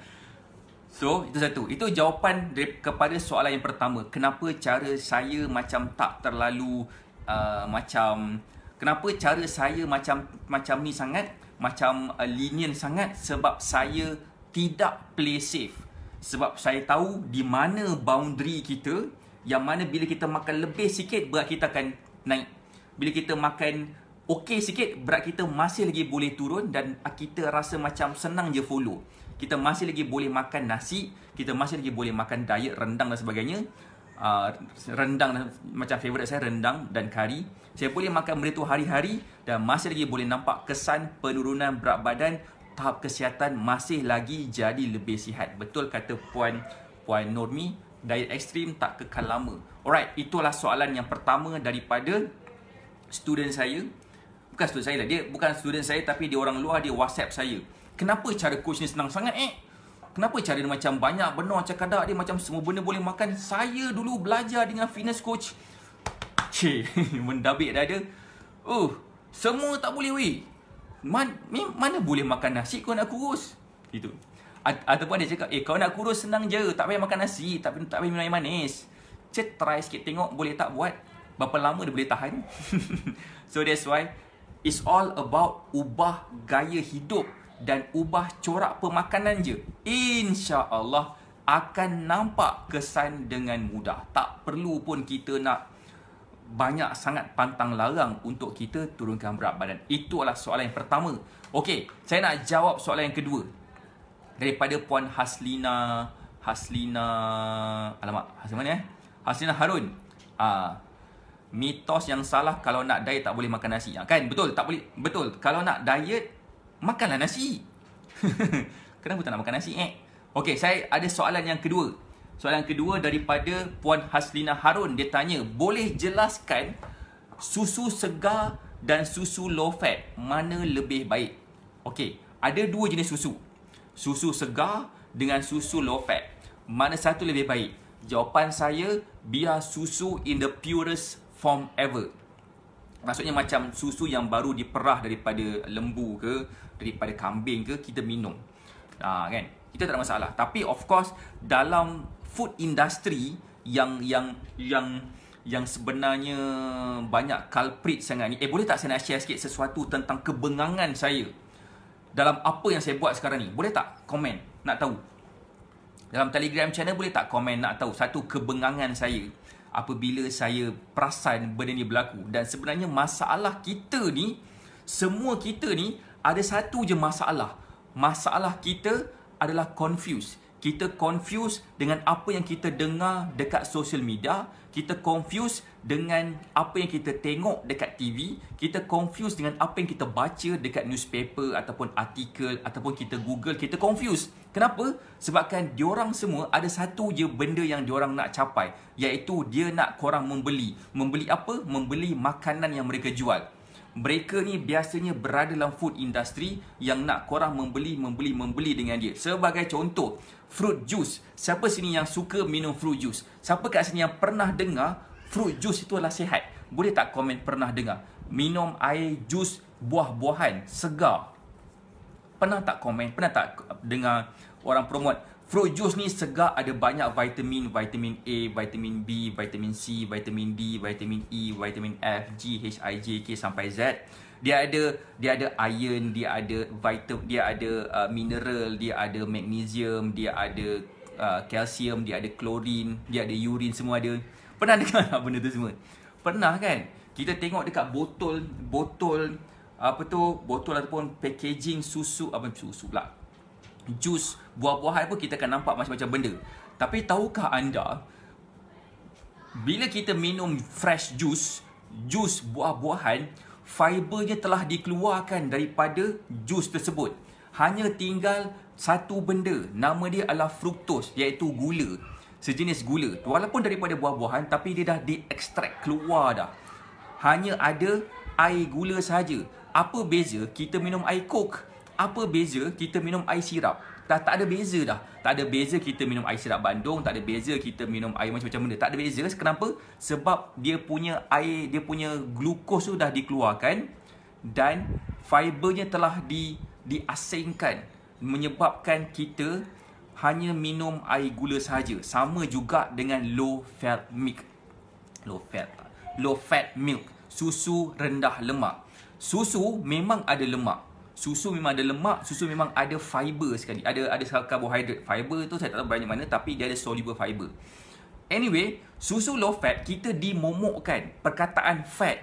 so, itu satu. Itu jawapan kepada soalan yang pertama. Kenapa cara saya macam tak terlalu uh, macam kenapa cara saya macam macam ni sangat macam uh, lenient sangat sebab saya tidak play safe sebab saya tahu di mana boundary kita yang mana bila kita makan lebih sikit berat kita akan naik. Bila kita makan okey sikit berat kita masih lagi boleh turun dan kita rasa macam senang je follow. Kita masih lagi boleh makan nasi kita masih lagi boleh makan diet rendang dan sebagainya. Uh, rendang macam favourite saya rendang dan kari. Saya boleh makan benda tu hari-hari dan masih lagi boleh nampak kesan penurunan berat badan tahap kesihatan masih lagi jadi lebih sihat. Betul kata Puan Puan Normi, diet ekstrim tak kekal lama. Alright, itulah soalan yang pertama daripada student saya. Bukan student saya lah, dia bukan student saya tapi dia orang luar, dia WhatsApp saya. Kenapa cara coach ni senang sangat eh? Kenapa cara dia macam banyak benar cakadak dia macam semua benda boleh makan? Saya dulu belajar dengan fitness coach. Cik, mendabik dah ada. Oh, semua tak boleh weh. Man, mana boleh makan nasi kau nak kurus? Itu. Ataupun dia cakap, eh kau nak kurus senang je. Tak payah makan nasi. Tak payah, tak payah minum air manis. Cek try sikit tengok boleh tak buat. Berapa lama dia boleh tahan. so that's why it's all about ubah gaya hidup dan ubah corak pemakanan je. Insya-Allah akan nampak kesan dengan mudah. Tak perlu pun kita nak banyak sangat pantang larang untuk kita turunkan berat badan. Itu adalah soalan yang pertama. Okey, saya nak jawab soalan yang kedua. Daripada Puan Haslina Haslina alamak, Haslina mana eh? Haslina Harun. Ah, mitos yang salah kalau nak diet tak boleh makan nasi. Ha, kan? Betul, tak boleh. Betul. Kalau nak diet makanlah nasi. Kenapa tak nak makan nasi eh? Okey, saya ada soalan yang kedua. Soalan kedua daripada Puan Haslina Harun. Dia tanya, boleh jelaskan susu segar dan susu low fat mana lebih baik? Okey, ada dua jenis susu. Susu segar dengan susu low fat. Mana satu lebih baik? Jawapan saya, biar susu in the purest form ever. Maksudnya macam susu yang baru diperah daripada lembu ke, daripada kambing ke, kita minum. Ha, kan? Kita tak ada masalah. Tapi of course, dalam food industry yang yang yang yang sebenarnya banyak culprit sangat ni. Eh boleh tak saya nak share sikit sesuatu tentang kebengangan saya dalam apa yang saya buat sekarang ni? Boleh tak komen? Nak tahu? Dalam Telegram channel boleh tak komen nak tahu satu kebengangan saya apabila saya perasan benda ni berlaku dan sebenarnya masalah kita ni semua kita ni ada satu je masalah. Masalah kita adalah confused kita confuse dengan apa yang kita dengar dekat social media, kita confuse dengan apa yang kita tengok dekat TV, kita confuse dengan apa yang kita baca dekat newspaper ataupun artikel ataupun kita Google, kita confuse. Kenapa? Sebabkan diorang semua ada satu je benda yang diorang nak capai, iaitu dia nak korang membeli. Membeli apa? Membeli makanan yang mereka jual mereka ni biasanya berada dalam food industry yang nak korang membeli, membeli, membeli dengan dia. Sebagai contoh, fruit juice. Siapa sini yang suka minum fruit juice? Siapa kat sini yang pernah dengar fruit juice itu adalah sihat? Boleh tak komen pernah dengar? Minum air jus buah-buahan segar. Pernah tak komen? Pernah tak dengar orang promote Fruit juice ni segar ada banyak vitamin, vitamin A, vitamin B, vitamin C, vitamin D, vitamin E, vitamin F, G, H, I, J, K sampai Z. Dia ada dia ada iron, dia ada vitamin, dia ada uh, mineral, dia ada magnesium, dia ada uh, calcium, dia ada klorin, dia ada urine semua ada. Pernah dengar tak benda tu semua? Pernah kan? Kita tengok dekat botol botol apa tu botol ataupun packaging susu apa susu pula jus buah-buahan pun kita akan nampak macam-macam benda. Tapi tahukah anda bila kita minum fresh juice, jus buah-buahan, fibernya telah dikeluarkan daripada jus tersebut. Hanya tinggal satu benda, nama dia adalah fructose iaitu gula. Sejenis gula. Walaupun daripada buah-buahan tapi dia dah diekstrak keluar dah. Hanya ada air gula saja. Apa beza kita minum air coke apa beza kita minum air sirap? Dah tak ada beza dah. Tak ada beza kita minum air sirap Bandung, tak ada beza kita minum air macam-macam benda. Tak ada beza. Kenapa? Sebab dia punya air, dia punya glukos tu dah dikeluarkan dan fibernya telah di diasingkan menyebabkan kita hanya minum air gula saja. Sama juga dengan low fat milk. Low fat. Low fat milk. Susu rendah lemak. Susu memang ada lemak susu memang ada lemak, susu memang ada fiber sekali. Ada ada karbohidrat. Fiber tu saya tak tahu banyak mana tapi dia ada soluble fiber. Anyway, susu low fat kita dimomokkan. Perkataan fat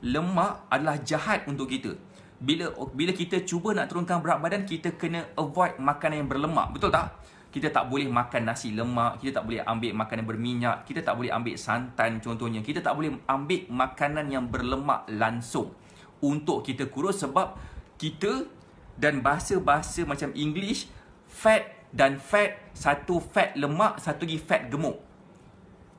lemak adalah jahat untuk kita. Bila bila kita cuba nak turunkan berat badan, kita kena avoid makanan yang berlemak. Betul tak? Kita tak boleh makan nasi lemak, kita tak boleh ambil makanan berminyak, kita tak boleh ambil santan contohnya. Kita tak boleh ambil makanan yang berlemak langsung untuk kita kurus sebab kita dan bahasa-bahasa macam English fat dan fat satu fat lemak satu lagi fat gemuk.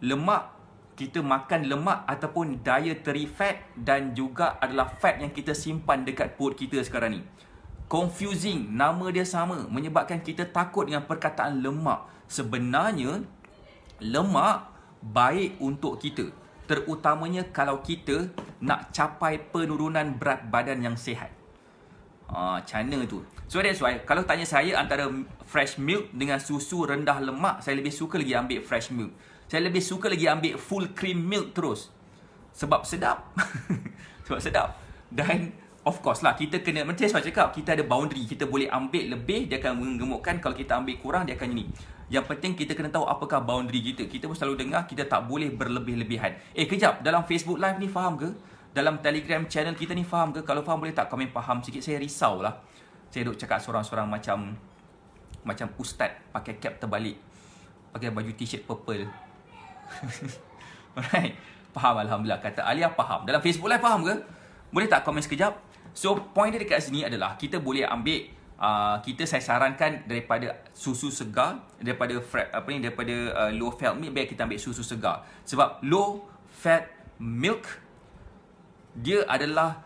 Lemak kita makan lemak ataupun dietary fat dan juga adalah fat yang kita simpan dekat perut kita sekarang ni. Confusing nama dia sama menyebabkan kita takut dengan perkataan lemak. Sebenarnya lemak baik untuk kita. Terutamanya kalau kita nak capai penurunan berat badan yang sihat Ah, China tu. So that's why kalau tanya saya antara fresh milk dengan susu rendah lemak, saya lebih suka lagi ambil fresh milk. Saya lebih suka lagi ambil full cream milk terus. Sebab sedap. Sebab sedap. Dan Of course lah, kita kena, macam saya cakap, kita ada boundary. Kita boleh ambil lebih, dia akan menggemukkan. Kalau kita ambil kurang, dia akan ini. Yang penting kita kena tahu apakah boundary kita. Kita pun selalu dengar, kita tak boleh berlebih-lebihan. Eh, kejap. Dalam Facebook Live ni faham ke? Dalam Telegram channel kita ni faham ke? Kalau faham, boleh tak komen faham sikit? Saya risau lah. Saya duduk cakap seorang-seorang macam macam ustaz pakai cap terbalik. Pakai baju t-shirt purple. Alright. Faham Alhamdulillah. Kata Alia faham. Dalam Facebook Live faham ke? Boleh tak komen sekejap? So point dia dekat sini adalah kita boleh ambil uh, kita saya sarankan daripada susu segar daripada fat, apa ni daripada uh, low fat milk biar kita ambil susu segar sebab low fat milk dia adalah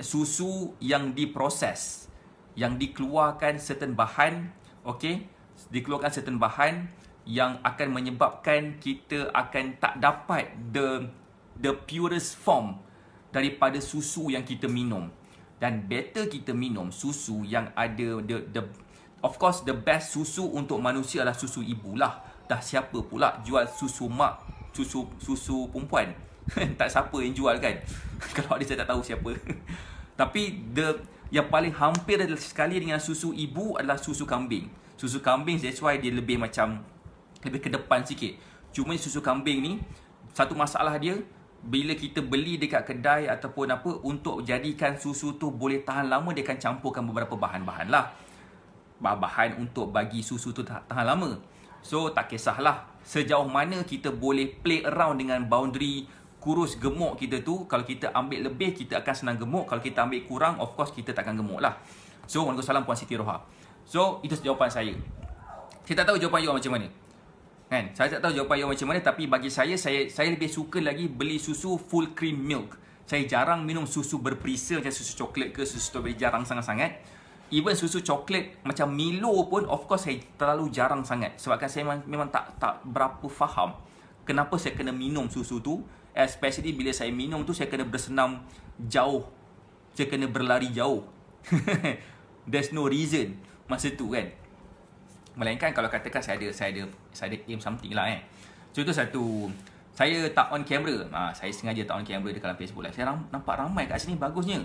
susu yang diproses yang dikeluarkan certain bahan okey? Dikeluarkan certain bahan yang akan menyebabkan kita akan tak dapat the the purest form daripada susu yang kita minum. Dan better kita minum susu yang ada the the of course the best susu untuk manusia adalah susu ibu lah. Dah siapa pula jual susu mak susu susu perempuan tak siapa yang jual kan? Kalau ada saya tak tahu siapa. Tapi the yang paling hampir sekali dengan susu ibu adalah susu kambing. Susu kambing that's why dia lebih macam lebih ke depan sikit. Cuma susu kambing ni satu masalah dia bila kita beli dekat kedai ataupun apa untuk jadikan susu tu boleh tahan lama dia akan campurkan beberapa bahan-bahan lah. Bahan untuk bagi susu tu tahan lama. So tak kisahlah sejauh mana kita boleh play around dengan boundary kurus gemuk kita tu kalau kita ambil lebih kita akan senang gemuk. Kalau kita ambil kurang of course kita takkan gemuk lah. So Waalaikumsalam Puan Siti Roha. So itu jawapan saya. Saya tak tahu jawapan you macam mana. Kan? Saya tak tahu jawapan you macam mana tapi bagi saya saya saya lebih suka lagi beli susu full cream milk. Saya jarang minum susu berperisa macam susu coklat ke susu strawberry jarang sangat-sangat. Even susu coklat macam Milo pun of course saya terlalu jarang sangat. Sebabkan saya memang, memang tak tak berapa faham kenapa saya kena minum susu tu especially bila saya minum tu saya kena bersenam jauh. Saya kena berlari jauh. There's no reason masa tu kan. Melainkan kalau katakan saya ada saya ada saya ada aim something lah eh. Itu satu saya tak on camera. Ha, saya sengaja tak on camera dekat dalam Facebook live. Saya ram, nampak ramai kat sini bagusnya.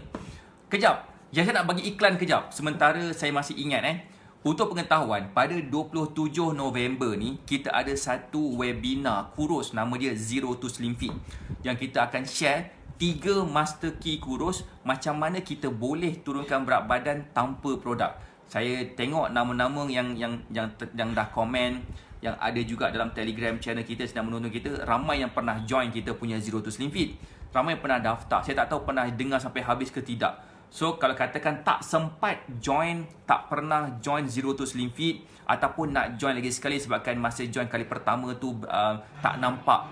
Kejap. Yang saya nak bagi iklan kejap. Sementara saya masih ingat eh. Untuk pengetahuan, pada 27 November ni, kita ada satu webinar kurus nama dia Zero to Slim Fit. Yang kita akan share tiga master key kurus macam mana kita boleh turunkan berat badan tanpa produk. Saya tengok nama-nama yang yang yang yang dah komen yang ada juga dalam Telegram channel kita sedang menonton kita ramai yang pernah join kita punya Zero to Slim Fit. Ramai yang pernah daftar. Saya tak tahu pernah dengar sampai habis ke tidak so kalau katakan tak sempat join tak pernah join Zero to Slim Fit ataupun nak join lagi sekali sebabkan masa join kali pertama tu uh, tak nampak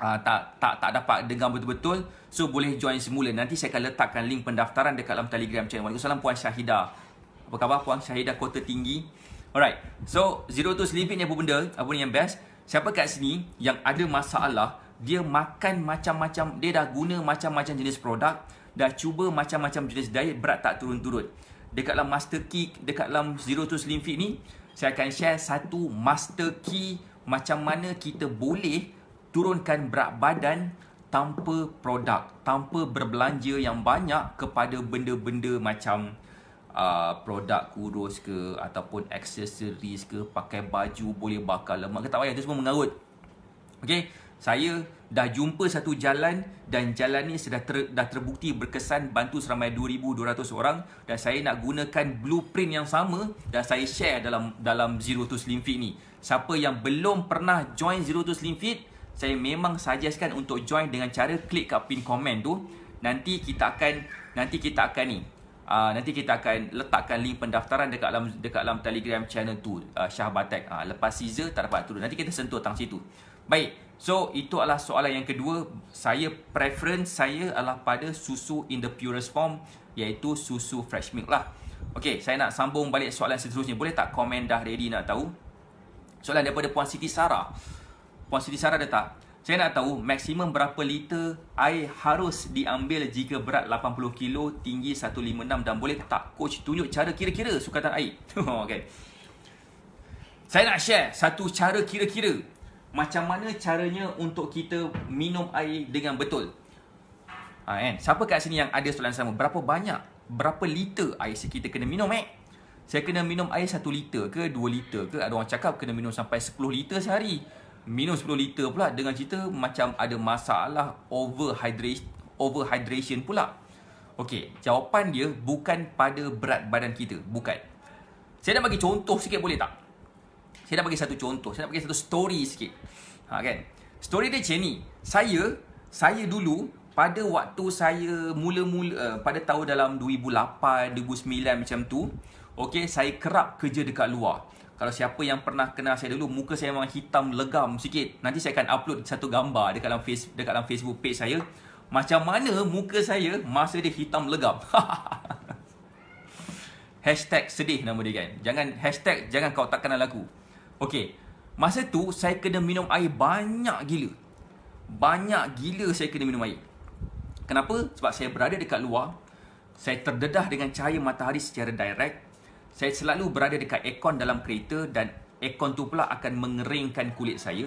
uh, tak tak tak dapat dengar betul-betul so boleh join semula nanti saya akan letakkan link pendaftaran dekat dalam Telegram channel Waalaikumsalam Puan Syahidah apa khabar puan Syahidah Kota Tinggi? Alright. So, zero to sleep ni apa benda? Apa ni yang best? Siapa kat sini yang ada masalah, dia makan macam-macam, dia dah guna macam-macam jenis produk, dah cuba macam-macam jenis diet, berat tak turun-turun. Dekat dalam master key, dekat dalam zero to slim fit ni, saya akan share satu master key macam mana kita boleh turunkan berat badan tanpa produk, tanpa berbelanja yang banyak kepada benda-benda macam uh, produk kurus ke ataupun accessories ke pakai baju boleh bakar lemak ke tak payah. Itu semua mengarut. Okey saya dah jumpa satu jalan dan jalan ni sudah ter, dah terbukti berkesan bantu seramai 2200 orang dan saya nak gunakan blueprint yang sama dan saya share dalam dalam Zero to Slim Fit ni siapa yang belum pernah join Zero to Slim Fit saya memang suggestkan untuk join dengan cara klik kat pin komen tu nanti kita akan nanti kita akan ni Uh, nanti kita akan letakkan link pendaftaran dekat dalam dekat dalam Telegram channel tu uh, Syah Batek. Uh, lepas Caesar tak dapat turun. Nanti kita sentuh tang situ. Baik. So itu adalah soalan yang kedua. Saya preference saya adalah pada susu in the purest form iaitu susu fresh milk lah. Okey, saya nak sambung balik soalan seterusnya. Boleh tak komen dah ready nak tahu? Soalan daripada Puan Siti Sarah. Puan Siti Sarah ada tak? Saya nak tahu maksimum berapa liter air harus diambil jika berat 80 kilo, tinggi 156 dan boleh tak coach tunjuk cara kira-kira sukatan air? okay. Saya nak share satu cara kira-kira macam mana caranya untuk kita minum air dengan betul. Ha, kan? Siapa kat sini yang ada soalan sama? Berapa banyak? Berapa liter air kita kena minum eh? Saya kena minum air 1 liter ke 2 liter ke? Ada orang cakap kena minum sampai 10 liter sehari. Minum 10 liter pula dengan cerita macam ada masalah overhydration, overhydration pula. Okey, jawapan dia bukan pada berat badan kita. Bukan. Saya nak bagi contoh sikit boleh tak? Saya nak bagi satu contoh. Saya nak bagi satu story sikit. Ha, kan? Story dia macam ni. Saya, saya dulu pada waktu saya mula-mula uh, pada tahun dalam 2008, 2009 macam tu, okey, saya kerap kerja dekat luar. Kalau siapa yang pernah kenal saya dulu, muka saya memang hitam legam sikit. Nanti saya akan upload satu gambar dekat dalam face dekat dalam Facebook page saya macam mana muka saya masa dia hitam legam. hashtag sedih nama dia kan. Jangan hashtag jangan kau tak kenal aku. Okay. Masa tu saya kena minum air banyak gila. Banyak gila saya kena minum air. Kenapa? Sebab saya berada dekat luar. Saya terdedah dengan cahaya matahari secara direct. Saya selalu berada dekat aircon dalam kereta dan aircon tu pula akan mengeringkan kulit saya.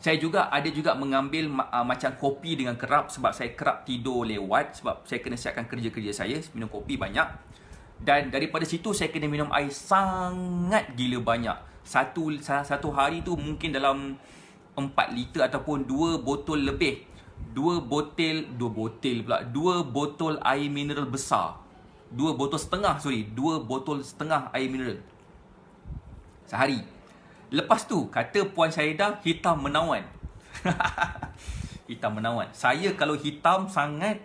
Saya juga ada juga mengambil uh, macam kopi dengan kerap sebab saya kerap tidur lewat sebab saya kena siapkan kerja-kerja saya, minum kopi banyak. Dan daripada situ saya kena minum air sangat gila banyak. Satu satu hari tu mungkin dalam 4 liter ataupun 2 botol lebih. 2 botol, 2 botol pula, 2 botol air mineral besar. 2 botol setengah, sorry, 2 botol setengah air mineral. Sehari. Lepas tu, kata Puan Syahidah, hitam menawan. hitam menawan. Saya kalau hitam sangat,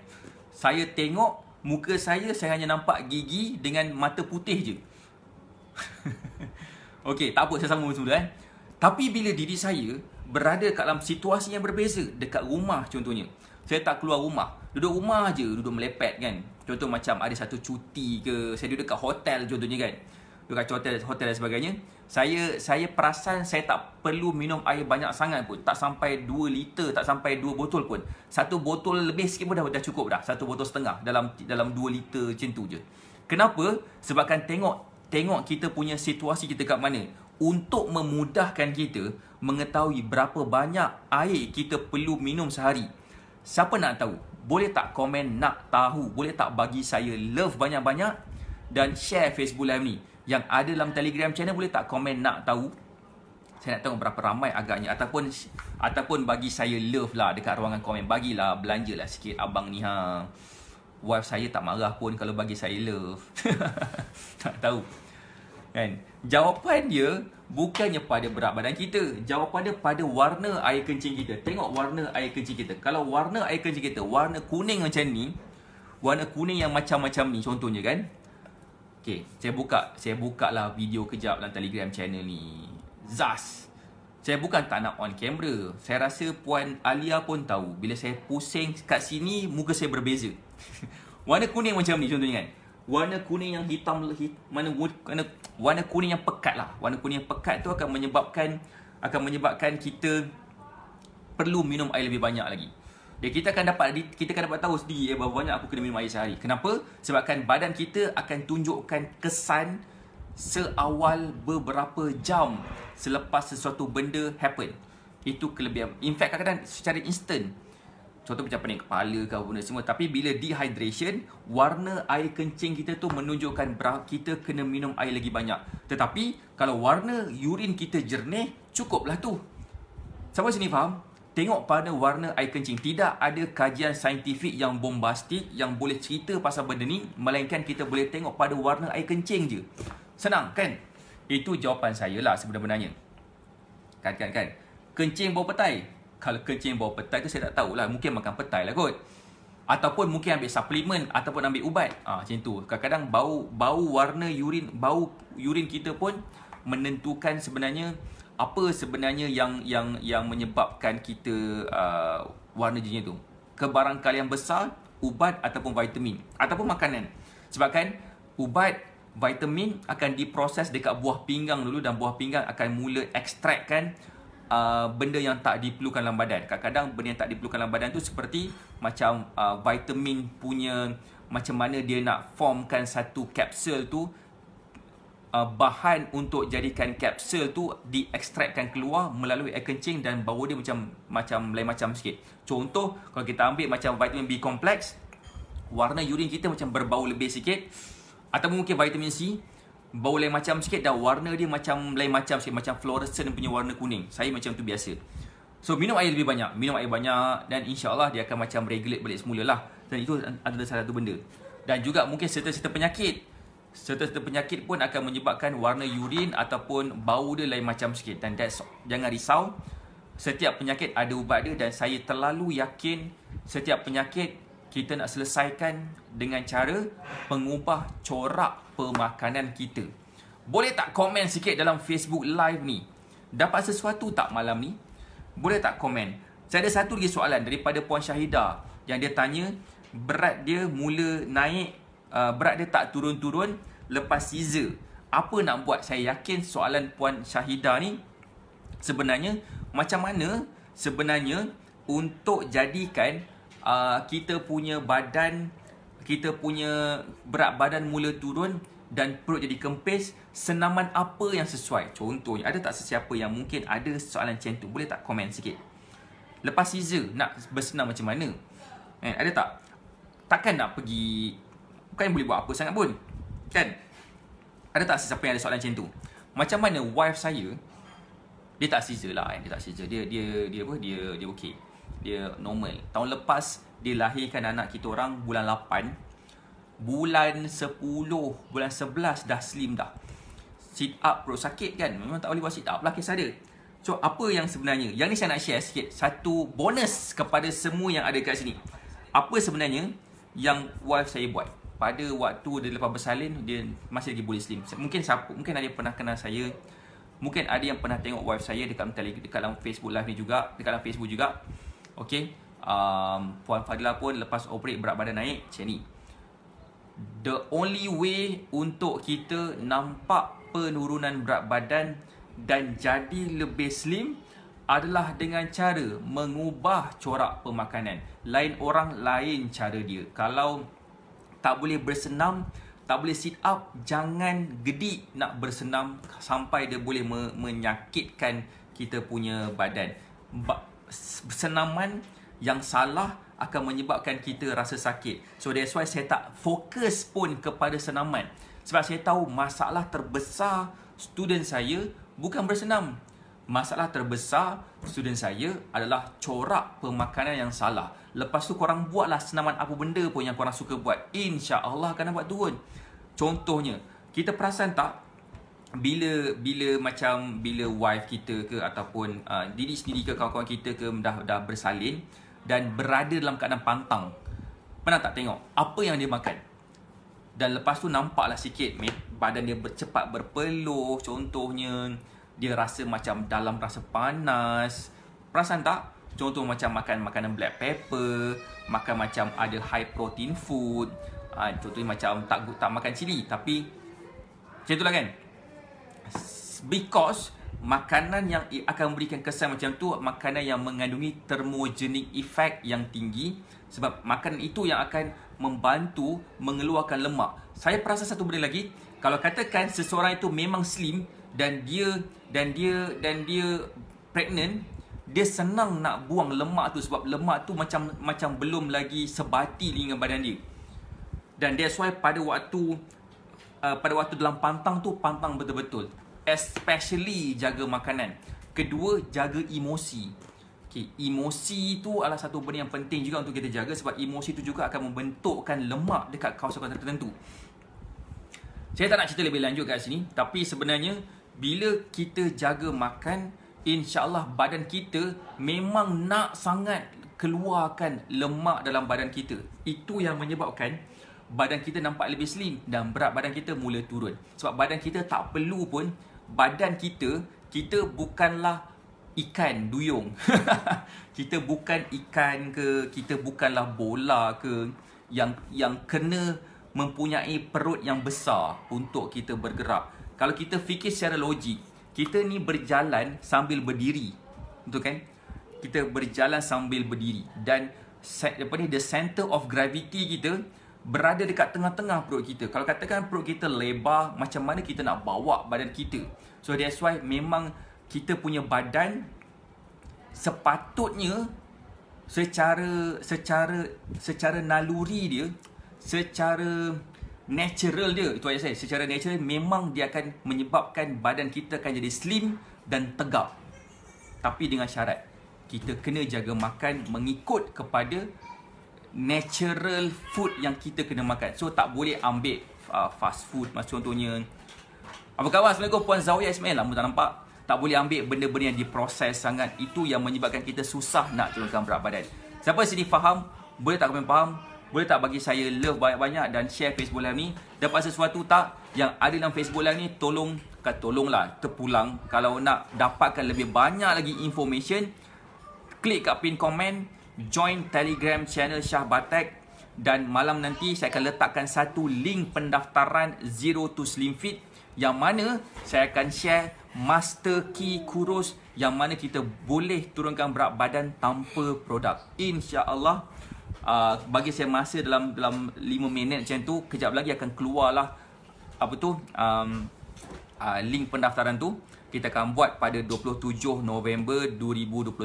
saya tengok muka saya, saya hanya nampak gigi dengan mata putih je. Okey, tak apa, saya sambung semula eh. Tapi bila diri saya berada kat dalam situasi yang berbeza, dekat rumah contohnya. Saya tak keluar rumah. Duduk rumah je, duduk melepet kan. Contoh macam ada satu cuti ke, saya duduk kat hotel contohnya kan dekat hotel hotel dan sebagainya saya saya perasan saya tak perlu minum air banyak sangat pun tak sampai 2 liter tak sampai 2 botol pun satu botol lebih sikit pun dah, dah cukup dah satu botol setengah dalam dalam 2 liter macam tu je kenapa sebabkan tengok tengok kita punya situasi kita kat mana. Untuk memudahkan kita mengetahui berapa banyak air kita perlu minum sehari. Siapa nak tahu? Boleh tak komen nak tahu? Boleh tak bagi saya love banyak-banyak? Dan share Facebook live ni. Yang ada dalam Telegram channel boleh tak komen nak tahu? Saya nak tahu berapa ramai agaknya. Ataupun ataupun bagi saya love lah dekat ruangan komen. Bagilah belanjalah sikit abang ni ha. Wife saya tak marah pun kalau bagi saya love. tak tahu. Kan? Jawapan dia bukannya pada berat badan kita. Jawapan dia pada warna air kencing kita. Tengok warna air kencing kita. Kalau warna air kencing kita warna kuning macam ni, warna kuning yang macam-macam ni contohnya kan, Okay, saya buka saya buka lah video kejap dalam Telegram channel ni. Zas. Saya bukan tak nak on camera. Saya rasa Puan Alia pun tahu. Bila saya pusing kat sini, muka saya berbeza. warna kuning macam ni contohnya kan. Warna kuning yang hitam, hit, mana warna, warna kuning yang pekat lah. Warna kuning yang pekat tu akan menyebabkan akan menyebabkan kita perlu minum air lebih banyak lagi. Dan kita akan dapat kita akan dapat tahu sendiri ya, berapa banyak aku kena minum air sehari. Kenapa? Sebabkan badan kita akan tunjukkan kesan seawal beberapa jam selepas sesuatu benda happen. Itu kelebihan. In fact kadang-kadang secara instant. Contoh macam pening kepala ke apa benda semua. Tapi bila dehydration, warna air kencing kita tu menunjukkan kita kena minum air lagi banyak. Tetapi kalau warna urine kita jernih, cukuplah tu. Siapa sini faham? Tengok pada warna air kencing. Tidak ada kajian saintifik yang bombastik yang boleh cerita pasal benda ni. Melainkan kita boleh tengok pada warna air kencing je. Senang kan? Itu jawapan saya lah sebenarnya. Kan, kan, kan? Kencing bau petai. Kalau kencing bau petai tu saya tak tahulah. Mungkin makan petai lah kot. Ataupun mungkin ambil suplemen ataupun ambil ubat. Ha, macam tu. Kadang-kadang bau bau warna urin bau urin kita pun menentukan sebenarnya apa sebenarnya yang yang yang menyebabkan kita uh, warna jenis tu kebarangkalian besar ubat ataupun vitamin ataupun makanan sebabkan ubat vitamin akan diproses dekat buah pinggang dulu dan buah pinggang akan mula ekstrakkan uh, benda yang tak diperlukan dalam badan kadang-kadang benda yang tak diperlukan dalam badan tu seperti macam uh, vitamin punya macam mana dia nak formkan satu kapsul tu uh, bahan untuk jadikan kapsul tu diekstrakkan keluar melalui air kencing dan bau dia macam macam lain macam sikit. Contoh kalau kita ambil macam vitamin B kompleks, warna urine kita macam berbau lebih sikit atau mungkin vitamin C bau lain macam sikit dan warna dia macam lain macam sikit macam fluorescent punya warna kuning. Saya macam tu biasa. So minum air lebih banyak, minum air banyak dan insya-Allah dia akan macam regulate balik semula lah. Dan itu adalah salah satu benda. Dan juga mungkin serta-serta penyakit. Serta-serta penyakit pun akan menyebabkan warna urine ataupun bau dia lain macam sikit. Dan that's, jangan risau. Setiap penyakit ada ubat dia dan saya terlalu yakin setiap penyakit kita nak selesaikan dengan cara pengubah corak pemakanan kita. Boleh tak komen sikit dalam Facebook live ni? Dapat sesuatu tak malam ni? Boleh tak komen? Saya ada satu lagi soalan daripada Puan Syahida yang dia tanya berat dia mula naik, uh, berat dia tak turun-turun lepas Caesar. Apa nak buat? Saya yakin soalan Puan Syahida ni sebenarnya macam mana sebenarnya untuk jadikan uh, kita punya badan kita punya berat badan mula turun dan perut jadi kempis senaman apa yang sesuai? Contohnya ada tak sesiapa yang mungkin ada soalan macam tu? Boleh tak komen sikit? Lepas Caesar nak bersenam macam mana? Eh, ada tak? Takkan nak pergi bukan boleh buat apa sangat pun kan? Ada tak sesiapa yang ada soalan macam tu? Macam mana wife saya dia tak Caesar lah dia tak Caesar dia dia dia apa? Dia dia okey dia normal. Tahun lepas dia lahirkan anak kita orang bulan 8. Bulan 10, bulan 11 dah slim dah. Sit up perut sakit kan. Memang tak boleh buat sit up lah kisah dia. So apa yang sebenarnya? Yang ni saya nak share sikit. Satu bonus kepada semua yang ada kat sini. Apa sebenarnya yang wife saya buat? Pada waktu dia lepas bersalin, dia masih lagi boleh slim. Mungkin siapa, mungkin ada yang pernah kenal saya. Mungkin ada yang pernah tengok wife saya dekat, dekat dalam Facebook live ni juga. Dekat dalam Facebook juga. Okay um, Puan Fadila pun lepas operate berat badan naik Macam ni. The only way untuk kita nampak penurunan berat badan Dan jadi lebih slim Adalah dengan cara mengubah corak pemakanan. Lain orang lain cara dia. Kalau tak boleh bersenam tak boleh sit up jangan gedik nak bersenam sampai dia boleh menyakitkan kita punya badan senaman yang salah akan menyebabkan kita rasa sakit. So that's why saya tak fokus pun kepada senaman. Sebab saya tahu masalah terbesar student saya bukan bersenam. Masalah terbesar student saya adalah corak pemakanan yang salah. Lepas tu korang buatlah senaman apa benda pun yang korang suka buat. InsyaAllah akan dapat turun. Contohnya, kita perasan tak bila bila macam bila wife kita ke ataupun uh, diri sendiri ke kawan-kawan kita ke dah dah bersalin dan berada dalam keadaan pantang pernah tak tengok apa yang dia makan? Dan lepas tu nampaklah sikit badan dia cepat berpeluh contohnya dia rasa macam dalam rasa panas. Perasan tak? Contoh macam makan makanan black pepper makan macam ada high protein food uh, contohnya macam tak tak makan cili tapi macam itulah kan because makanan yang akan memberikan kesan macam tu makanan yang mengandungi thermogenic effect yang tinggi sebab makanan itu yang akan membantu mengeluarkan lemak. Saya perasan satu benda lagi, kalau katakan seseorang itu memang slim dan dia dan dia dan dia pregnant, dia senang nak buang lemak tu sebab lemak tu macam macam belum lagi sebati dengan badan dia. Dan that's why pada waktu uh, pada waktu dalam pantang tu pantang betul-betul especially jaga makanan. Kedua, jaga emosi. Okay, emosi tu adalah satu benda yang penting juga untuk kita jaga sebab emosi tu juga akan membentukkan lemak dekat kawasan-kawasan tertentu. Saya tak nak cerita lebih lanjut kat sini, tapi sebenarnya bila kita jaga makan, insya-Allah badan kita memang nak sangat keluarkan lemak dalam badan kita. Itu yang menyebabkan badan kita nampak lebih slim dan berat badan kita mula turun. Sebab badan kita tak perlu pun badan kita kita bukanlah ikan duyung. kita bukan ikan ke, kita bukanlah bola ke yang yang kena mempunyai perut yang besar untuk kita bergerak. Kalau kita fikir secara logik, kita ni berjalan sambil berdiri. Betul kan? Kita berjalan sambil berdiri dan apa ni the center of gravity kita berada dekat tengah-tengah perut kita. Kalau katakan perut kita lebar, macam mana kita nak bawa badan kita? So that's why memang kita punya badan sepatutnya secara secara secara naluri dia secara natural dia itu saya secara natural memang dia akan menyebabkan badan kita akan jadi slim dan tegap tapi dengan syarat kita kena jaga makan mengikut kepada natural food yang kita kena makan. So tak boleh ambil uh, fast food. Macam contohnya apa khabar? Assalamualaikum Puan Zawiyah Ismail. Lama tak nampak. Tak boleh ambil benda-benda yang diproses sangat. Itu yang menyebabkan kita susah nak turunkan berat badan. Siapa sini faham? Boleh tak komen faham? Boleh tak bagi saya love banyak-banyak dan share Facebook live ni? Dapat sesuatu tak? Yang ada dalam Facebook live ni tolong kat tolonglah terpulang. Kalau nak dapatkan lebih banyak lagi information klik kat pin komen join telegram channel Syah Batek dan malam nanti saya akan letakkan satu link pendaftaran Zero to Slim Fit yang mana saya akan share master key kurus yang mana kita boleh turunkan berat badan tanpa produk. insya-Allah uh, bagi saya masa dalam dalam 5 minit macam tu kejap lagi akan keluarlah apa tu um, uh, link pendaftaran tu kita akan buat pada 27 November 2021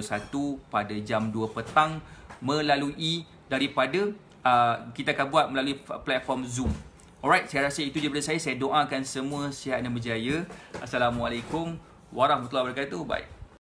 pada jam 2 petang melalui daripada uh, kita akan buat melalui platform Zoom. Alright, saya rasa itu je daripada saya. Saya doakan semua sihat dan berjaya. Assalamualaikum warahmatullahi wabarakatuh. Bye.